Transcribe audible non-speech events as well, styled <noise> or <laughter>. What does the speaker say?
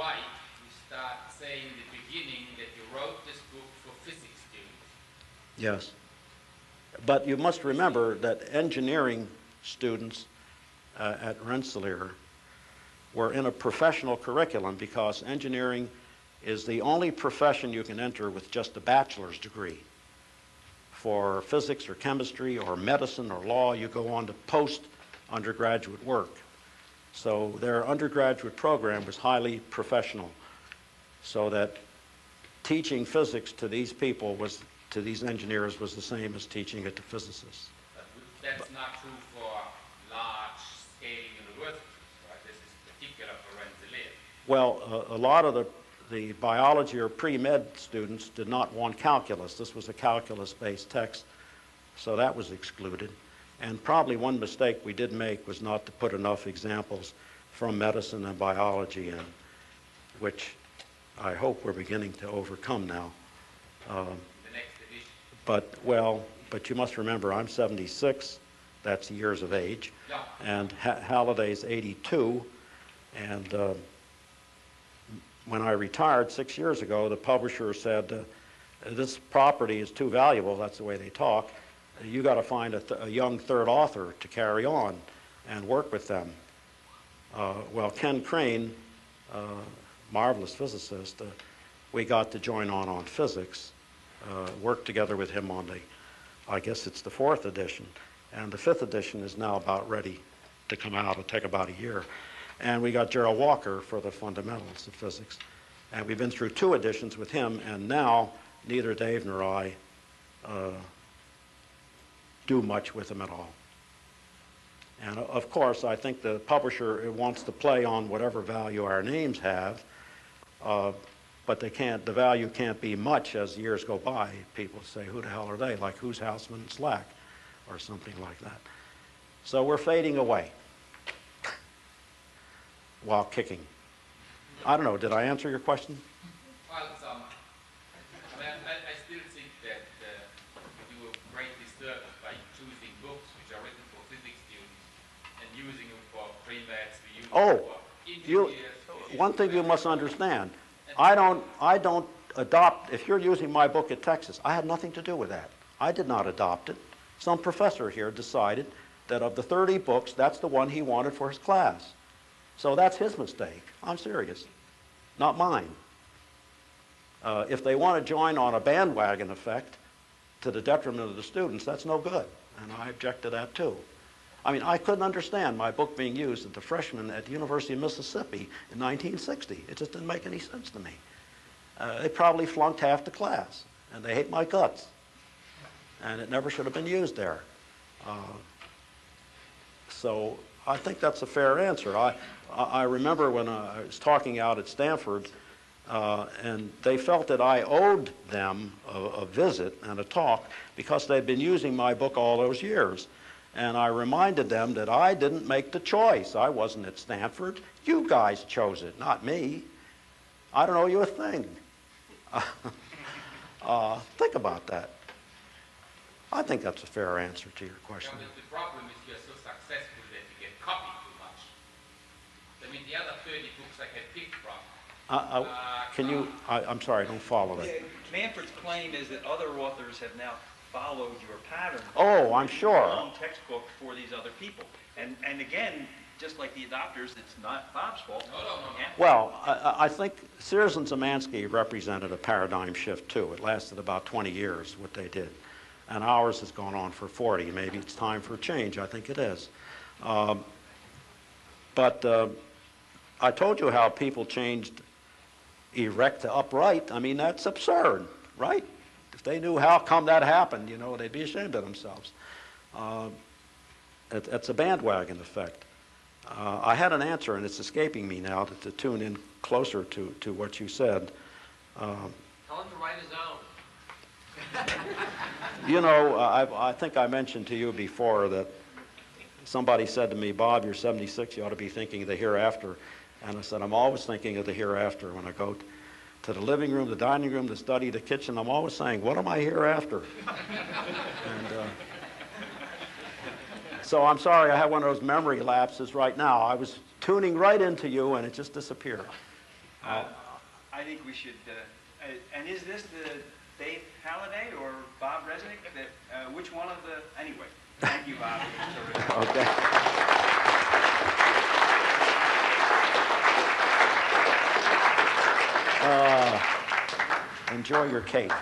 right, you start saying in the beginning that you wrote this book for physics students. Yes. But you must remember that engineering students uh, at Rensselaer were in a professional curriculum because engineering is the only profession you can enter with just a bachelor's degree. For physics or chemistry or medicine or law, you go on to post undergraduate work. So their undergraduate program was highly professional, so that teaching physics to these people was, to these engineers, was the same as teaching it to physicists. But that's not true for large-scale universities, right? This is particular for Rensselaer. Well, a, a lot of the, the biology or pre-med students did not want calculus. This was a calculus-based text, so that was excluded. And probably one mistake we did make was not to put enough examples from medicine and biology in, which I hope we're beginning to overcome now. Um, The next but, well, but you must remember, I'm 76, that's years of age, Yeah. and ha- Halliday's 82, and uh, when I retired six years ago, the publisher said, uh, this property is too valuable, that's the way they talk, you got to find a, th- a young third author to carry on and work with them. Uh, well, Ken Krane, uh, marvelous physicist, uh, we got to join on on physics, uh, worked together with him on the, I guess it's the fourth edition, and the fifth edition is now about ready to come out. It'll take about a year. And we got Jearl Walker for the fundamentals of physics. And we've been through two editions with him, and now neither Dave nor I uh, do much with them at all. And uh, of course, I think the publisher wants to play on whatever value our names have, uh, but they can't, the value can't be much as years go by. People say, who the hell are they? Like, who's Hausmann Slack? Or something like that. So we're fading away while kicking. I don't know, did I answer your question? Well, some, I mean, I, I still think that uh, you will great disservice by choosing books which are written for physics students and using them for pre-meds, we use them Oh, you, one thing you must understand, I don't, I don't adopt, if you're using my book at Texas, I had nothing to do with that. I did not adopt it. Some professor here decided that of the 30 books, that's the one he wanted for his class. So that's his mistake. I'm serious. Not mine. Uh, if they want to join on a bandwagon effect to the detriment of the students, that's no good. And I object to that too. I mean, I couldn't understand my book being used at the freshman at the University of Mississippi in 1960. It just didn't make any sense to me. Uh, they probably flunked half the class, and they hate my guts. And it never should have been used there. Uh, so I think that's a fair answer. I, I I remember when I was talking out at Stanford, uh, and they felt that I owed them a, a visit and a talk because they'd been using my book all those years. And I reminded them that I didn't make the choice. I wasn't at Stanford. You guys chose it, not me. I don't owe you a thing. <laughs> uh, think about that. I think that's a fair answer to your question. Yeah, but the problem is you're so successful that you get copied too much. I mean, the other 30 books I can pick from. Uh, uh, can you, I, I'm sorry, I don't follow that. Yeah, Manfred's claim is that other authors have now followed your pattern. Oh, I'm sure. Their own textbook for these other people. And, and again, just like the adopters, it's not Bob's fault. No, no, no, no. Well, I- I, I think Sears and Zemansky represented a paradigm shift too. It lasted about 20 years, what they did. And ours has gone on for 40. Maybe it's time for a change. I think it is. Um, but uh, I told you how people changed erect to upright. I mean, that's absurd, right? If they knew how come that happened, you know, they'd be ashamed of themselves. Uh, it, it's a bandwagon effect. Uh, I had an answer, and it's escaping me now to, to tune in closer to, to what you said. Um, Tell him to write his own. <laughs> you know, I, I think I mentioned to you before that somebody said to me, Bob, you're 76, you ought to be thinking of the hereafter. And I said, I'm always thinking of the hereafter when I go to the living room, the dining room, the study, the kitchen. I'm always saying, what am I hereafter? and, uh, so I'm sorry I have one of those memory lapses right now. I was tuning right into you and it just disappeared. Uh, I think we should, uh, uh, and is this the Dave Halliday or Bob Resnick that, uh, which one of the, anyway, thank you, Bob. <laughs> Okay. Uh, Enjoy your cake.